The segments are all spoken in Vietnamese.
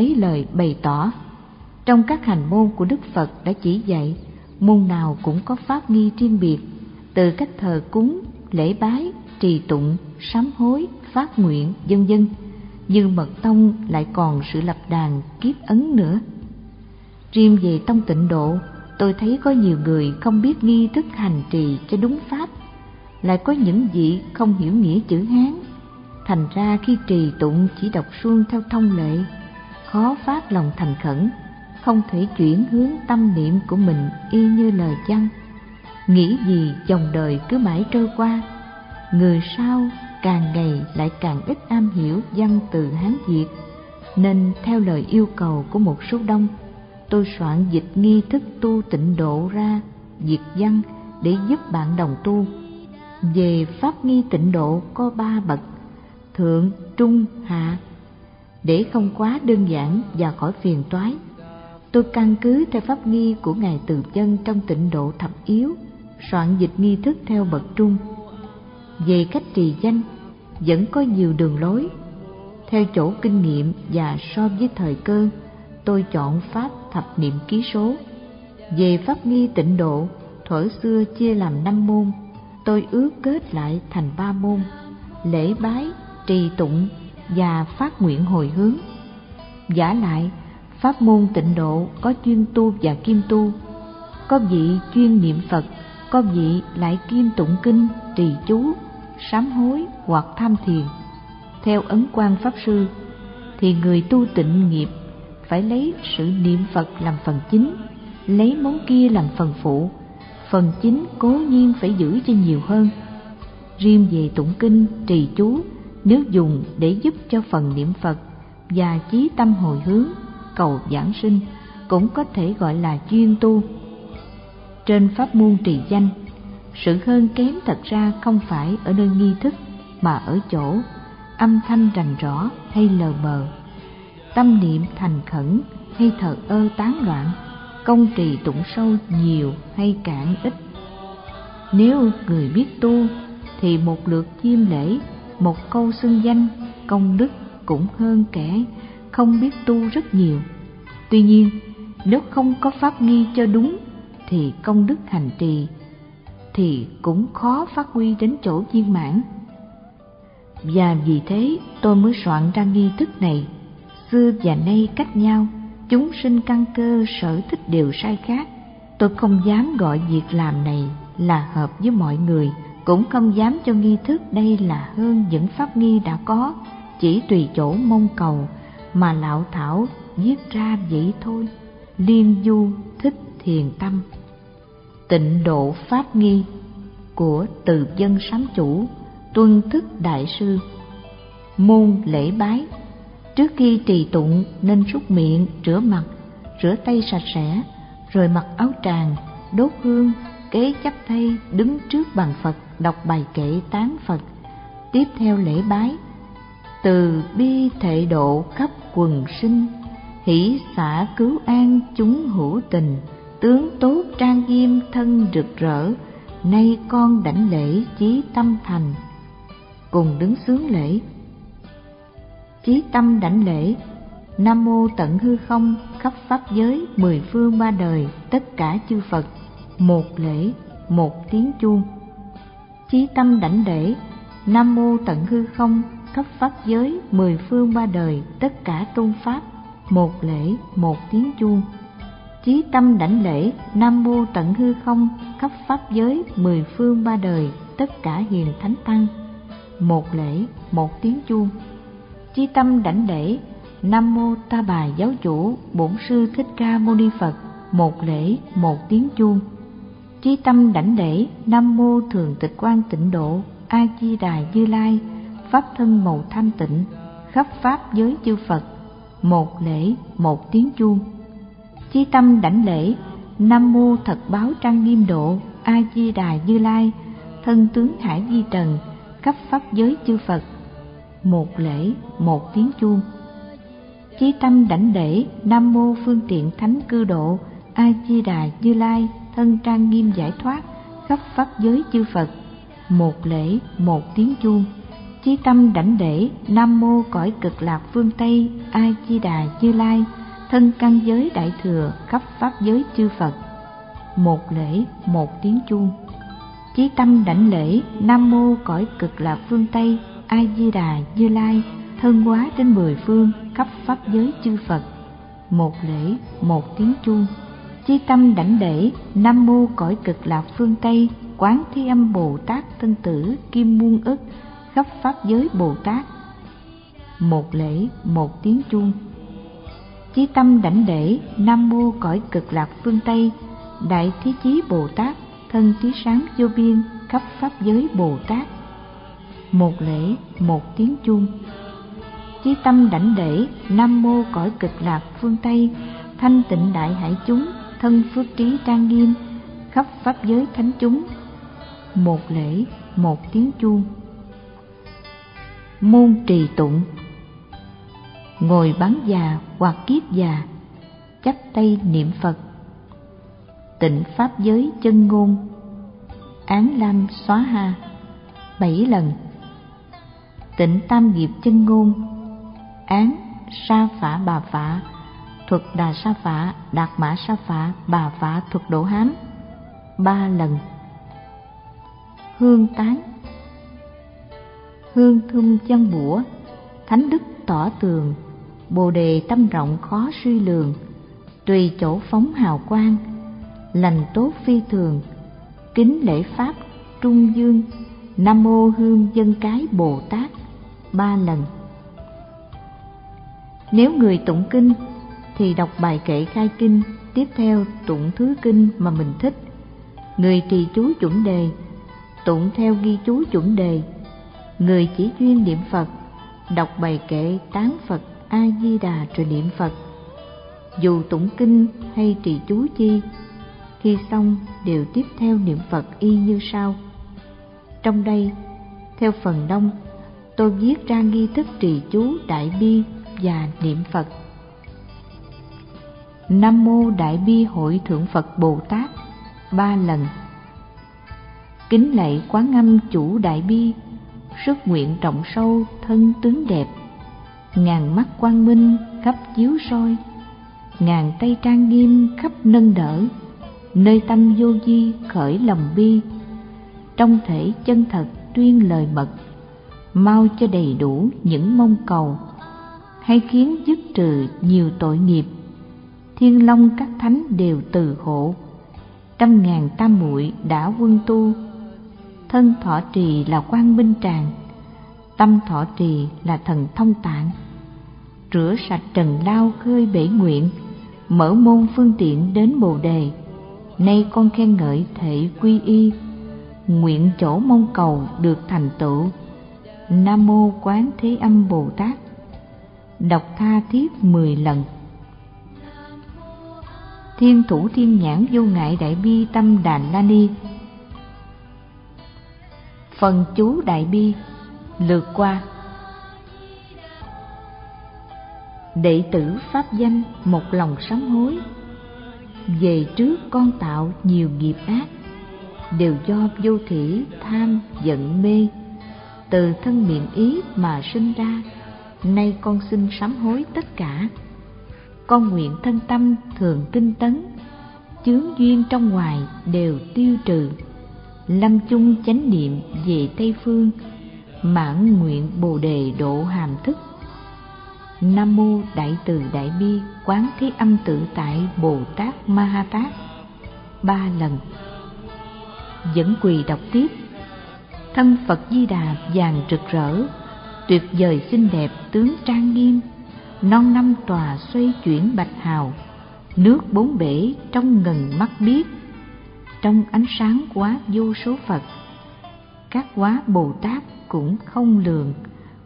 mấy lời bày tỏ. Trong các hành môn của đức phật đã chỉ dạy, môn nào cũng có pháp nghi riêng biệt, từ cách thờ cúng, lễ bái, trì tụng, sám hối, phát nguyện, vân vân. Nhưng mật tông lại còn sự lập đàn kiếp ấn nữa. Riêng về tông tịnh độ, tôi thấy có nhiều người không biết nghi thức hành trì cho đúng pháp, lại có những vị không hiểu nghĩa chữ hán. Thành ra khi trì tụng chỉ đọc suông theo thông lệ khó phát lòng thành khẩn, không thể chuyển hướng tâm niệm của mình y như lời chăng. Nghĩ gì dòng đời cứ mãi trôi qua, người sau càng ngày lại càng ít am hiểu văn từ hán việt. Nên theo lời yêu cầu của một số đông, tôi soạn dịch nghi thức tu tịnh độ ra việt văn để giúp bạn đồng tu. Về pháp nghi tịnh độ có ba bậc, thượng, trung, hạ để không quá đơn giản và khỏi phiền toái. Tôi căn cứ theo pháp nghi của ngài từ chân trong tịnh độ thập yếu, soạn dịch nghi thức theo bậc trung. Về cách trì danh, vẫn có nhiều đường lối. Theo chỗ kinh nghiệm và so với thời cơ, tôi chọn pháp thập niệm ký số. Về pháp nghi tịnh độ, thuở xưa chia làm năm môn, tôi ước kết lại thành ba môn, lễ bái, trì tụng và phát nguyện hồi hướng. Giả lại, pháp môn tịnh độ có chuyên tu và kim tu, có vị chuyên niệm phật, có vị lại kim tụng kinh, trì chú, sám hối hoặc tham thiền. Theo ấn quan pháp sư, thì người tu tịnh nghiệp phải lấy sự niệm phật làm phần chính, lấy món kia làm phần phụ. Phần chính cố nhiên phải giữ cho nhiều hơn. Riêng về tụng kinh, trì chú nếu dùng để giúp cho phần niệm phật và chí tâm hồi hướng, cầu giảng sinh, cũng có thể gọi là chuyên tu. Trên pháp môn trì danh, sự hơn kém thật ra không phải ở nơi nghi thức mà ở chỗ âm thanh rành rõ hay lờ mờ, tâm niệm thành khẩn hay thờ ơ tán loạn, công trì tụng sâu nhiều hay cạn ít. Nếu người biết tu thì một lượt chiêm lễ một câu xưng danh, công đức cũng hơn kẻ không biết tu rất nhiều. Tuy nhiên, nếu không có pháp nghi cho đúng thì công đức hành trì thì cũng khó phát huy đến chỗ viên mãn. Và vì thế tôi mới soạn ra nghi thức này. Xưa và nay cách nhau, chúng sinh căn cơ, sở thích đều sai khác. Tôi không dám gọi việc làm này là hợp với mọi người cũng không dám cho nghi thức đây là hơn những pháp nghi đã có, chỉ tùy chỗ mong cầu mà lão thảo viết ra vậy thôi. Liên du thích thiền tâm. Tịnh độ pháp nghi của từ dân sám chủ tuân thức đại sư. Môn lễ bái. Trước khi trì tụng, nên súc miệng, rửa mặt, rửa tay sạch sẽ, rồi mặc áo tràng, đốt hương, kế chắp thay đứng trước bàn phật đọc bài kệ tán phật. Tiếp theo lễ bái, từ bi thệ độ khắp quần sinh, hỷ xả cứu an chúng hữu tình, tướng tốt trang nghiêm thân rực rỡ, nay con đảnh lễ chí tâm thành. Cùng đứng sướng lễ, chí tâm đảnh lễ, nam mô tận hư không, khắp pháp giới, mười phương ba đời, tất cả chư phật. Một lễ, một tiếng chuông chí tâm đảnh lễ. Nam mô tận hư không, khắp pháp giới, mười phương ba đời, tất cả tôn pháp, một lễ, một tiếng chuông. Chí tâm đảnh lễ, nam mô tận hư không, khắp pháp giới, mười phương ba đời, tất cả hiền thánh tăng. Một lễ, một tiếng chuông. Chí tâm đảnh lễ, nam mô ta bà giáo chủ, bổn sư thích ca mâu ni phật, một lễ, một tiếng chuông chí tâm đảnh lễ, nam mô thường tịch quan tịnh độ a di đà như lai, pháp thân màu thanh tịnh, khắp pháp giới chư phật, một lễ, một tiếng chuông. Chí tâm đảnh lễ, nam mô thật báo trang nghiêm độ a di đà như lai, thân tướng hải di trần, khắp pháp giới chư phật, một lễ, một tiếng chuông. Chí tâm đảnh lễ, nam mô phương tiện thánh cư độ a di đà như lai thân trang nghiêm giải thoát khắp pháp giới chư phật. Một lễ, một tiếng chuông. Chí tâm đảnh lễ nam mô cõi cực lạc phương tây, a di đà như lai, thân căn giới đại thừa khắp pháp giới chư phật. Một lễ, một tiếng chuông. Chí tâm đảnh lễ, nam mô cõi cực lạc phương tây, a di đà như lai, thân hóa trên mười phương khắp pháp giới chư phật. Một lễ, một tiếng chuông chi tâm đảnh lễ, nam mô cõi cực lạc phương tây, quán thi âm bồ tát thân tử, kim muôn ức, khắp pháp giới bồ tát. Một lễ, một tiếng chuông. Chí tâm đảnh lễ, nam mô cõi cực lạc phương tây, đại thí chí bồ tát, thân trí sáng vô biên, khắp pháp giới bồ tát. Một lễ, một tiếng chuông. Chí tâm đảnh lễ, nam mô cõi cực lạc phương tây, thanh tịnh đại hải chúng thân phước trí trang nghiêm khắp pháp giới thánh chúng. Một lễ, một tiếng chuông. Môn trì tụng. Ngồi bán già hoặc kiếp già, chắp tay niệm phật. Tịnh pháp giới chân ngôn. Án lam xóa ha. Bảy lần. Tịnh tam nghiệp chân ngôn. Án sa phả bà phả thuật đà sa phả, đạt mã sa phả, bà phả thuật đổ hám ba lần. Hương tán. Hương thum chân bủa. Thánh đức tỏ tường. Bồ đề tâm rộng khó suy lường. Tùy chỗ phóng hào quang. Lành tốt phi thường. Kính lễ pháp trung dương. Nam mô hương dân cái bồ tát. Ba lần. Nếu người tụng kinh thì đọc bài kệ khai kinh, tiếp theo tụng thứ kinh mà mình thích. Người trì chú chuẩn đề, tụng theo ghi chú chuẩn đề. Người chỉ chuyên niệm phật, đọc bài kệ tán phật a di đà rồi niệm phật. Dù tụng kinh hay trì chú chi, khi xong đều tiếp theo niệm phật y như sau. Trong đây, theo phần đông, tôi viết ra nghi thức trì chú, đại bi và niệm phật nam mô đại bi hội thượng phật bồ tát. Ba lần. Kính lạy quán âm chủ đại bi, sức nguyện trọng sâu, thân tướng đẹp. Ngàn mắt quang minh khắp chiếu soi. Ngàn tay trang nghiêm khắp nâng đỡ. Nơi tâm vô di khởi lòng bi. Trong thể chân thật tuyên lời mật, mau cho đầy đủ những mong cầu. Hay khiến dứt trừ nhiều tội nghiệp thiên long các thánh đều từ hộ trăm ngàn tam muội đã quân tu. Thân thọ trì là quan minh tràng. Tâm thọ trì là thần thông tạng. Rửa sạch trần lao khơi bể nguyện, mở môn phương tiện đến bồ đề. Nay con khen ngợi thể quy y, nguyện chỗ mong cầu được thành tựu. Nam mô quán thế âm bồ tát. Đọc tha thiết mười lần thiên thủ thiên nhãn vô ngại đại bi tâm đàn la ni. Phần chú đại bi, lượt qua. Đệ tử pháp danh một lòng sám hối. Về trước con tạo nhiều nghiệp ác, đều do vô thủy tham, giận, mê. Từ thân miệng ý mà sinh ra, nay con xin sám hối tất cả con nguyện thân tâm thường tinh tấn, chướng duyên trong ngoài đều tiêu trừ. Lâm chung chánh niệm về tây phương, mãn nguyện bồ đề độ hàm thức. Nam mô đại từ đại bi quán thế âm tự tại bồ tát ma ha tát. Ba lần. Vẫn quỳ đọc tiếp. Thân phật di đà vàng rực rỡ, tuyệt vời xinh đẹp, tướng trang nghiêm non năm tòa xoay chuyển bạch hào, nước bốn bể trong ngần mắt biết. Trong ánh sáng quá vô số phật, các quá bồ tát cũng không lường.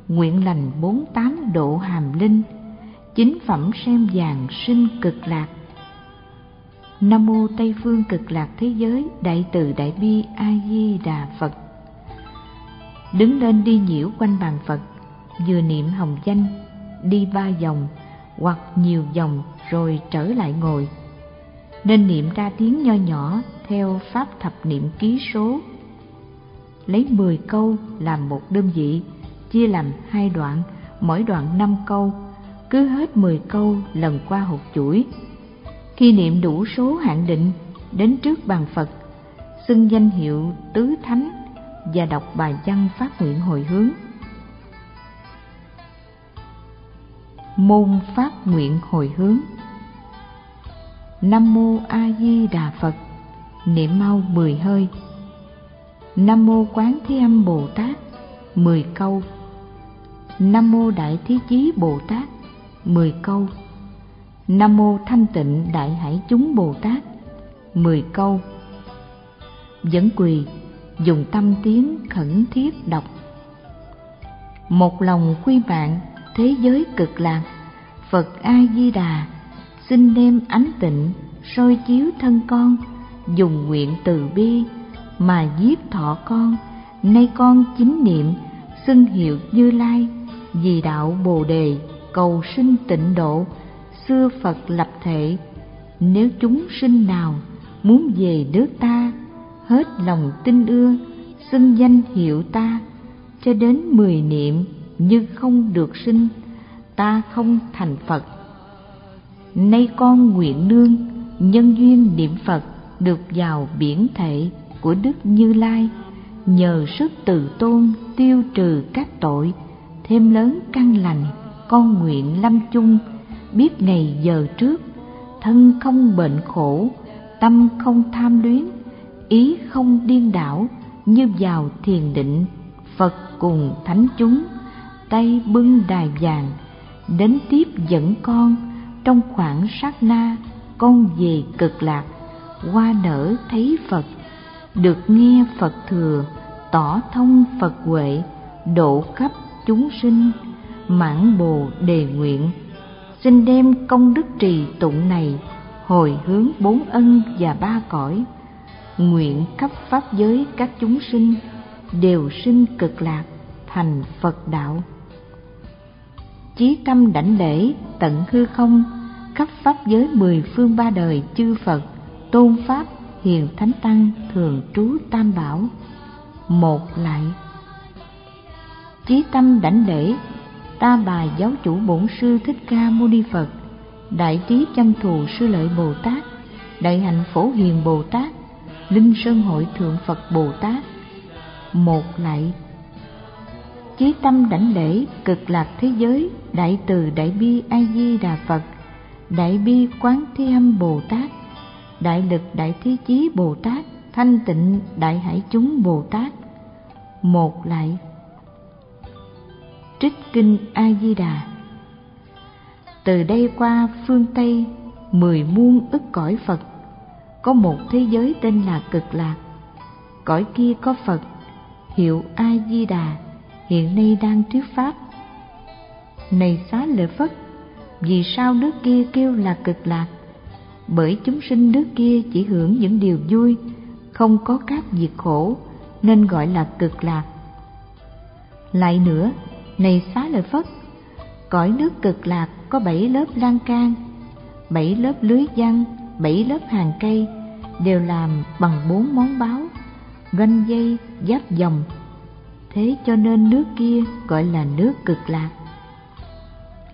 Nguyện lành bốn tám độ hàm linh, chính phẩm xem vàng sinh cực lạc. Nam mô tây phương cực lạc thế giới, đại từ đại bi a di đà phật. Đứng lên đi nhiễu quanh bàn phật, vừa niệm hồng danh đi ba vòng hoặc nhiều vòng rồi trở lại ngồi nên niệm ra tiếng nho nhỏ theo pháp thập niệm ký số lấy 10 câu làm một đơn vị chia làm hai đoạn, mỗi đoạn năm câu, cứ hết mười câu lần qua hột chuỗi. Khi niệm đủ số hạn định, đến trước bàn Phật, xưng danh hiệu tứ thánh và đọc bài văn phát nguyện hồi hướng. Môn phát nguyện hồi hướng. Nam mô A Di Đà Phật, Niệm mau mười hơi. Nam mô Quán Thế Âm Bồ Tát, mười câu. Nam mô Đại Thế Chí Bồ Tát, mười câu. Nam mô Thanh Tịnh Đại Hải Chúng Bồ Tát, mười câu. Dẫn quỳ, dùng tâm tiếng khẩn thiết đọc. Một lòng quy mạng thế giới cực lạc. Phật A Di Đà xin đem ánh tịnh, soi chiếu thân con, dùng nguyện từ bi mà giết thọ con. Nay con chính niệm, xưng hiệu như lai, vì đạo bồ đề, cầu sinh tịnh độ, xưa phật lập thể. Nếu chúng sinh nào muốn về nước ta, hết lòng tin ưa, xưng danh hiệu ta, cho đến mười niệm như không được sinh, ta không thành phật. Nay con nguyện nương, nhân duyên niệm phật được vào biển thể của đức như lai, nhờ sức từ tôn tiêu trừ các tội, thêm lớn căn lành, con nguyện lâm chung, biết ngày giờ trước, thân không bệnh khổ, tâm không tham luyến, ý không điên đảo, như vào thiền định, phật cùng thánh chúng tay bưng đài vàng, đến tiếp dẫn con. Trong khoảng sát na, con về cực lạc, qua nở thấy phật. Được nghe phật thừa, tỏ thông phật huệ, độ khắp chúng sinh, mãn bồ đề nguyện. Xin đem công đức trì tụng này hồi hướng bốn ân và ba cõi. Nguyện khắp pháp giới các chúng sinh đều sinh cực lạc, thành phật đạo chí tâm đảnh lễ, tận hư không, khắp pháp giới mười phương ba đời chư phật, tôn pháp, hiền thánh tăng, thường trú tam bảo. Một lại, chí tâm đảnh lễ, ta bà giáo chủ bổn sư thích ca mâu ni phật, đại trí chăm thù sư lợi bồ tát, đại hạnh phổ hiền bồ tát, linh sơn hội thượng phật bồ tát. Một lại chí tâm đảnh lễ cực lạc thế giới, đại từ đại bi a di đà phật, đại bi quán thế âm bồ tát, đại lực đại thế chí bồ tát, thanh tịnh đại hải chúng bồ tát. Một lại. Trích kinh a di đà. Từ đây qua phương tây, mười muôn ức cõi phật, có một thế giới tên là cực lạc. Cõi kia có phật, hiệu a di đà hiện nay đang thuyết pháp. Này xá lợi phất, vì sao nước kia kêu là cực lạc? Bởi chúng sinh nước kia chỉ hưởng những điều vui, không có các việc khổ, nên gọi là cực lạc. Lại nữa, này xá lợi phất, cõi nước cực lạc có bảy lớp lan can, bảy lớp lưới văn, bảy lớp hàng cây, đều làm bằng bốn món báo ganh dây, giáp dòng thế cho nên nước kia gọi là nước cực lạc.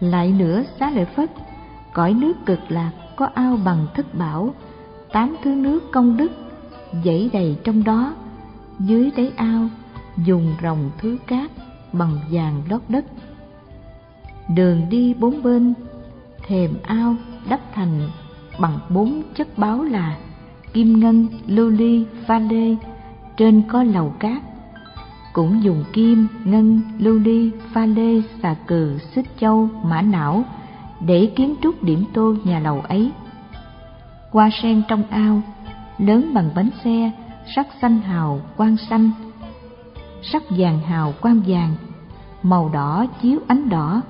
Lại nữa, xá lợi phất, cõi nước cực lạc có ao bằng thất bảo, tám thứ nước công đức dẫy đầy trong đó. Dưới đáy ao dùng rồng thứ cát bằng vàng lót đất. Đường đi bốn bên, thềm ao đắp thành bằng bốn chất báo là kim ngân, lưu ly, pha lê. Trên có lầu cát cũng dùng kim, ngân, lưu ly, pha lê, xà cừ, xích châu, mã não để kiến trúc điểm tô nhà lầu ấy. Hoa sen trong ao, lớn bằng bánh xe, sắc xanh hào, quang xanh, sắc vàng hào, quang vàng, màu đỏ chiếu ánh đỏ,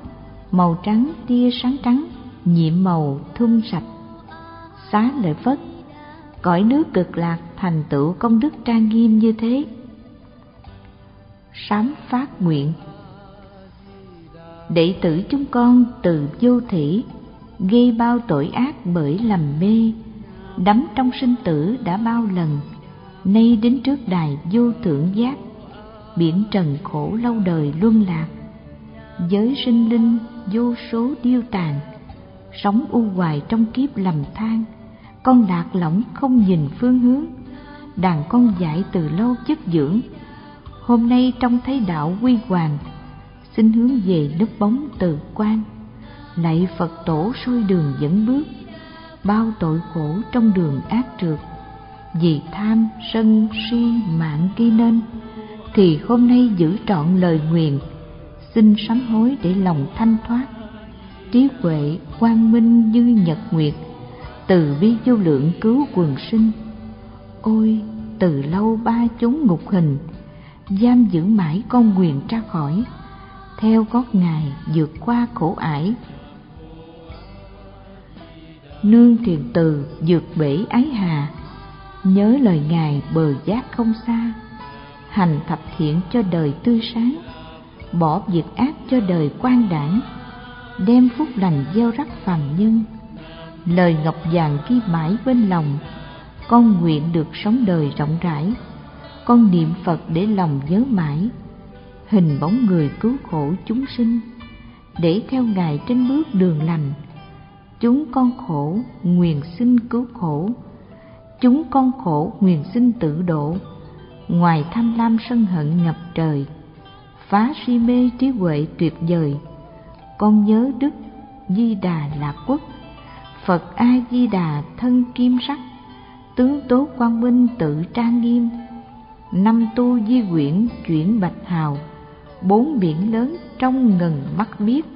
màu trắng tia sáng trắng, nhiệm màu thun sạch. Xá lợi phất, cõi nước cực lạc thành tựu công đức trang nghiêm như thế sám phát nguyện. Đệ tử chúng con từ vô thủy gây bao tội ác bởi lầm mê, đắm trong sinh tử đã bao lần, nay đến trước đài vô thượng giác, biển trần khổ lâu đời luân lạc, giới sinh linh vô số điêu tàn, sống u hoài trong kiếp lầm than, con lạc lõng không nhìn phương hướng, đàn con dạy từ lâu chất dưỡng hôm nay trông thấy đạo quy hoàng, xin hướng về núp bóng từ quan. Lạy phật tổ soi đường dẫn bước, bao tội khổ trong đường ác trượt. Vì tham sân si mạng ghi nên, thì hôm nay giữ trọn lời nguyện, xin sám hối để lòng thanh thoát. Trí huệ quang minh như nhật nguyệt, từ bi vô lượng cứu quần sinh. Ôi, từ lâu ba chốn ngục hình giam giữ mãi con quyền ra khỏi, theo gót ngài vượt qua khổ ải. Nương thiền từ vượt bể ái hà, nhớ lời ngài bờ giác không xa. Hành thập thiện cho đời tươi sáng, bỏ việc ác cho đời quan đảng, đem phúc lành gieo rắc phàm nhân. Lời ngọc vàng ghi mãi bên lòng, con nguyện được sống đời rộng rãi con niệm phật để lòng nhớ mãi. Hình bóng người cứu khổ chúng sinh, để theo ngài trên bước đường lành. Chúng con khổ nguyện xin cứu khổ, chúng con khổ nguyện xin tự độ. Ngoài tham lam sân hận ngập trời, phá si mê trí huệ tuyệt vời. Con nhớ đức di đà là quốc, phật a di đà thân kim sắc, tướng tố quang minh tự trang nghiêm năm tu di quyển chuyển bạch hào, bốn biển lớn trong ngần mắt biết.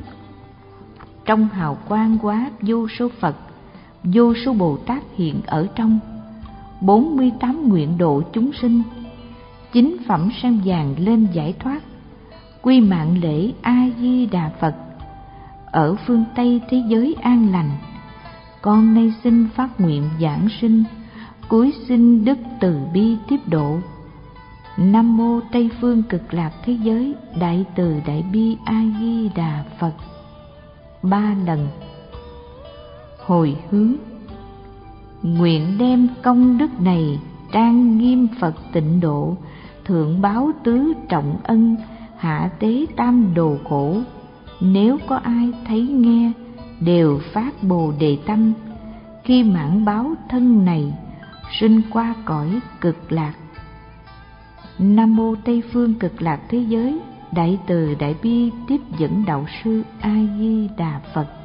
Trong hào quang quá vô số phật, vô số bồ tát hiện ở trong. Bốn mươi tám nguyện độ chúng sinh chính phẩm sen vàng lên giải thoát. Quy mạng lễ a di đà phật, ở phương tây thế giới an lành. Con nay xin phát nguyện giảng sinh cuối xin đức từ bi tiếp độ nam mô tây phương cực lạc thế giới, đại từ đại bi a di đà phật. Ba lần. Hồi hướng. Nguyện đem công đức này trang nghiêm phật tịnh độ, thượng báo tứ trọng ân, hạ tế tam đồ khổ. Nếu có ai thấy nghe, đều phát bồ đề tâm. Khi mãn báo thân này, sinh qua cõi cực lạc nam mô tây phương cực lạc thế giới, đại từ đại bi tiếp dẫn đạo sư a di đà phật.